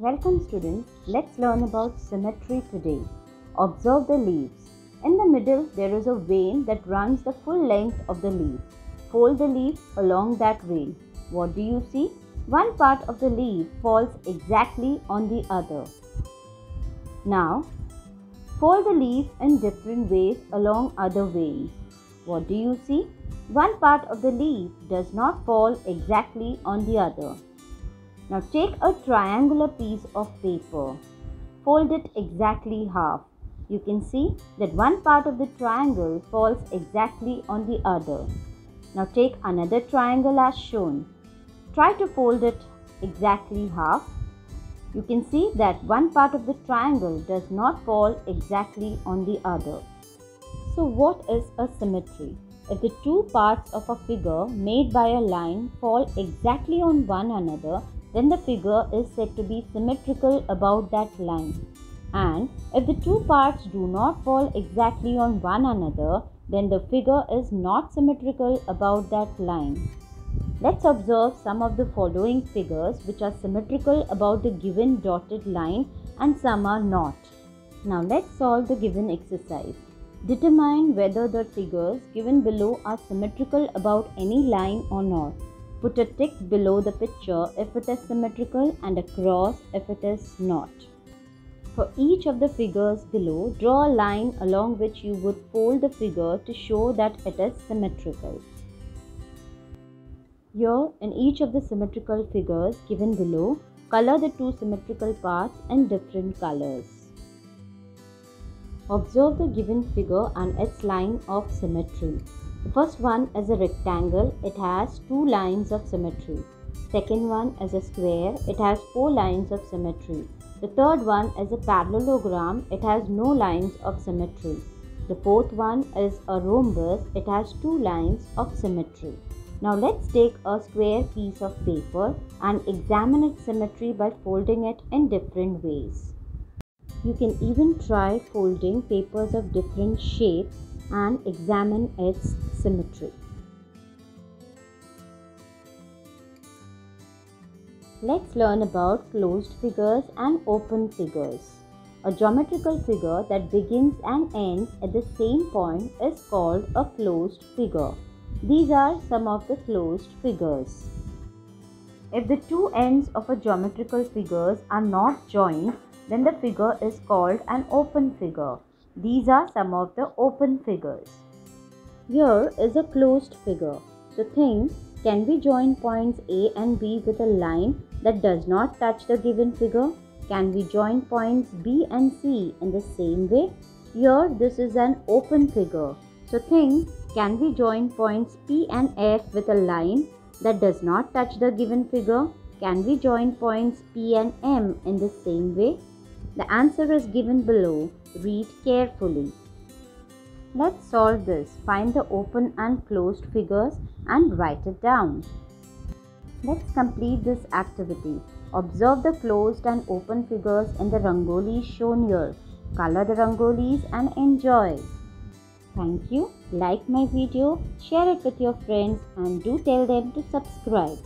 Welcome students, let's learn about symmetry today. Observe the leaves. In the middle there is a vein that runs the full length of the leaf. Fold the leaf along that vein. What do you see? One part of the leaf falls exactly on the other. Now, fold the leaf in different ways along other veins. What do you see? One part of the leaf does not fall exactly on the other. Now take a triangular piece of paper. Fold it exactly half. You can see that one part of the triangle falls exactly on the other. Now take another triangle as shown. Try to fold it exactly half. You can see that one part of the triangle does not fall exactly on the other. So what is a symmetry? If the two parts of a figure made by a line fall exactly on one another, then the figure is said to be symmetrical about that line. And if the two parts do not fall exactly on one another, then the figure is not symmetrical about that line. Let's observe some of the following figures which are symmetrical about the given dotted line and some are not. Now let's solve the given exercise. Determine whether the figures given below are symmetrical about any line or not. Put a tick below the picture if it is symmetrical and a cross if it is not. For each of the figures below, draw a line along which you would fold the figure to show that it is symmetrical. Here, in each of the symmetrical figures given below, color the two symmetrical parts in different colors. Observe the given figure and its line of symmetry. The first one is a rectangle, it has two lines of symmetry. Second one is a square, it has four lines of symmetry. The third one is a parallelogram, it has no lines of symmetry. The fourth one is a rhombus, it has two lines of symmetry. Now let's take a square piece of paper and examine its symmetry by folding it in different ways. You can even try folding papers of different shapes and examine its symmetry. Let's learn about closed figures and open figures. A geometrical figure that begins and ends at the same point is called a closed figure. These are some of the closed figures. If the two ends of a geometrical figures are not joined, then the figure is called an open figure. These are some of the open figures. Here is a closed figure. The thing can we join points A and B with a line that does not touch the given figure? Can we join points B and C in the same way? Here this is an open figure. So think, can we join points P and F with a line that does not touch the given figure? Can we join points P and M in the same way? The answer is given below. Read carefully. Let's solve this. Find the open and closed figures and write it down. Let's complete this activity. Observe the closed and open figures in the rangolis shown here. Color the rangolis and enjoy. Thank you. Like my video, share it with your friends and do tell them to subscribe.